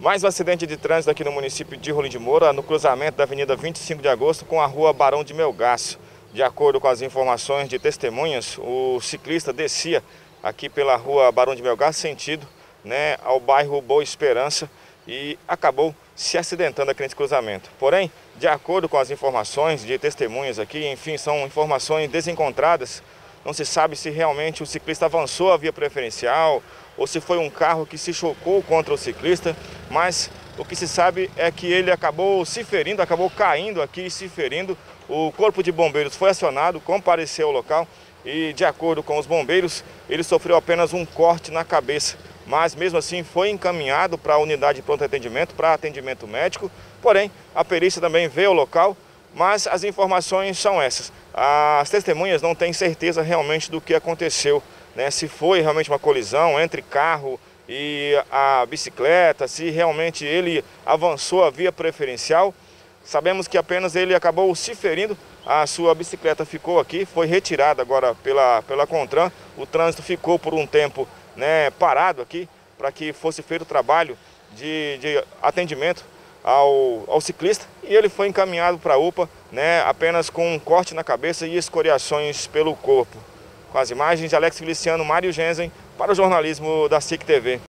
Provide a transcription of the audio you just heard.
Mais um acidente de trânsito aqui no município de Rolim de Moura, no cruzamento da Avenida 25 de Agosto com a rua Barão de Melgaço. De acordo com as informações de testemunhas, o ciclista descia aqui pela rua Barão de Melgaço, sentido né, ao bairro Boa Esperança e acabou se acidentando aqui nesse cruzamento. Porém, de acordo com as informações de testemunhas aqui, enfim, são informações desencontradas, não se sabe se realmente o ciclista avançou a via preferencial ou se foi um carro que se chocou contra o ciclista, mas o que se sabe é que ele acabou se ferindo, acabou caindo aqui e se ferindo. O corpo de bombeiros foi acionado, compareceu ao local e, de acordo com os bombeiros, ele sofreu apenas um corte na cabeça. Mas mesmo assim foi encaminhado para a unidade de pronto atendimento, para atendimento médico. Porém, a perícia também veio ao local, mas as informações são essas. As testemunhas não têm certeza realmente do que aconteceu, né? se foi realmente uma colisão entre carro e a bicicleta, se realmente ele avançou a via preferencial. Sabemos que apenas ele acabou se ferindo, a sua bicicleta ficou aqui, foi retirada agora pela, pela Contran, o trânsito ficou por um tempo né, parado aqui, para que fosse feito o trabalho de, de atendimento ao, ao ciclista e ele foi encaminhado para a UPA né, apenas com um corte na cabeça e escoriações pelo corpo. Com as imagens de Alex Feliciano, Mário Genzen, para o jornalismo da SIC TV.